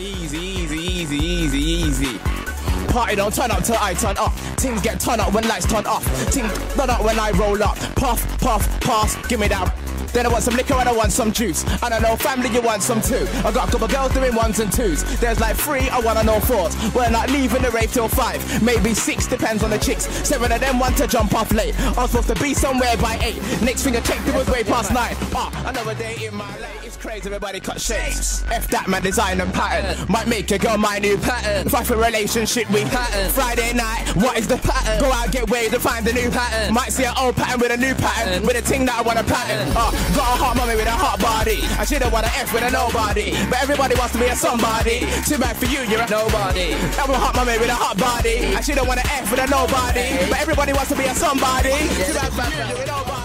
Easy, easy, easy, easy, easy. Party don't turn up till I turn up. Things get turned up when lights turn off. Things turn up when I roll up. Puff, puff, pass, give me that. Then I want some liquor and I want some juice. And I know family, you want some too. I got a couple girls doing ones and twos. There's like three, I wanna know fours. We're not leaving the rave till five, maybe six, depends on the chicks. Seven of them want to jump off late. I was supposed to be somewhere by eight. Next finger checked, it was way past nine. Ah, another day in my life. It's crazy, everybody cut shapes. F that man, design and pattern. Might make a girl my new pattern. Fight for relationship, we pattern. Friday night, what is the pattern? Go out, get way to find a new pattern. Might see an old pattern with a new pattern. With a thing that I wanna pattern. Ah, got a hot mommy with a hot body. I should've want a F with a nobody. But everybody wants to be a somebody. Too bad for you, you're a nobody. I'm a hot mommy with a hot body. I should've want a F with a nobody. But everybody wants to be a somebody. Too bad for you, you're a nobody.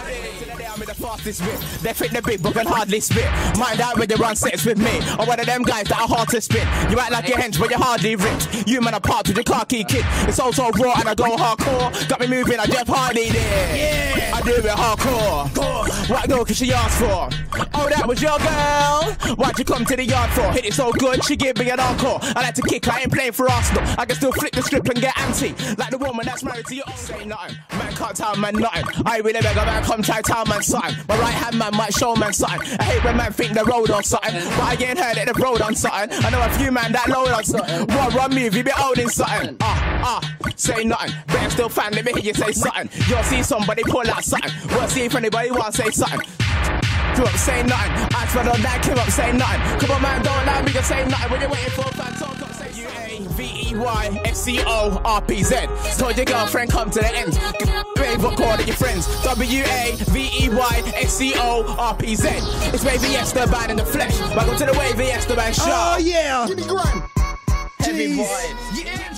Today I'm the fastest whip. They think the big book can hardly spit. Mind out when you run sets with me. Or one of them guys that are hard to spin. You act like you're hench, but you're hardly rich. You man apart with your car key kid. It's all so raw and I go hardcore. Got me moving, I Jeff Hardy there. Yeah. I do it hardcore. What girl can she ask for? Oh, that was your girl. Why'd you come to the yard for? Hit it so good, she give me an encore. I like to kick, I ain't playing for Arsenal. I can still flip the script and get anti. Like the woman that's married to you. Say nothing. Man can't tell man nothing. I really beg a man come try tell man something. My right hand man might show man something. I hate when man think the road on something. But I ain't heard that the road on something. I know a few man that load on something. What run move, you be holding something. Ah, ah, say nothing. But I'm still fan, let me hear you say something. You'll see somebody pull out something. We'll see if anybody wants to say something. Come up, say nothing. I swear on that, come up, say nothing. Come on, man, don't lie, we can say nothing. When you're waiting for a fan, talk up, say U A V E Y S C O R P Z. Told your girlfriend, come to the end. Brave what call your friends. W A V E Y S C O R P Z. It's Wavy Esther band in the flesh. Welcome to the Wavy Esther band show. Oh yeah. Give me grime. Heavy Jeez. Yeah, yeah.